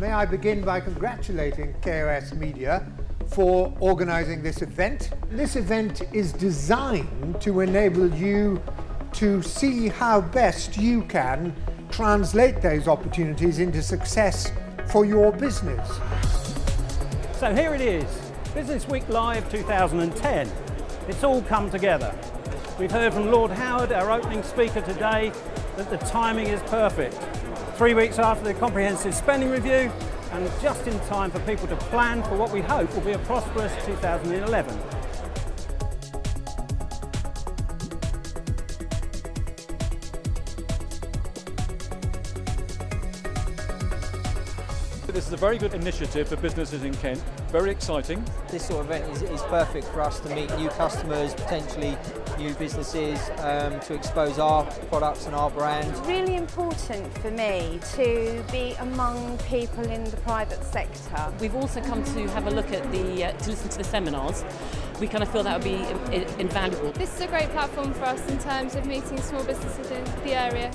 May I begin by congratulating KOS Media for organising this event. This event is designed to enable you to see how best you can translate those opportunities into success for your business. So here it is, Business Week Live 2010. It's all come together. We've heard from Lord Howard, our opening speaker today, that the timing is perfect. Three weeks after the comprehensive spending review, and just in time for people to plan for what we hope will be a prosperous 2011. This is a very good initiative for businesses in Kent, very exciting. This sort of event is, is perfect for us to meet new customers, potentially new businesses, um, to expose our products and our brand. It's Really important for me to be among people in the private sector. We've also come to have a look at the, uh, to listen to the seminars. We kind of feel that would be invaluable. This is a great platform for us in terms of meeting small businesses in the area.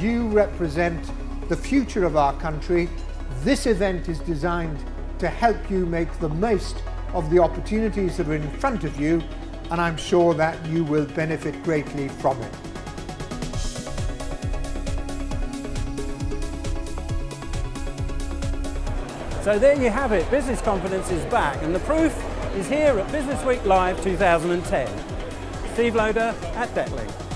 You represent the future of our country. This event is designed to help you make the most of the opportunities that are in front of you, and I'm sure that you will benefit greatly from it. So there you have it, business confidence is back, and the proof is here at Business Week Live 2010. Steve Loader at Detling.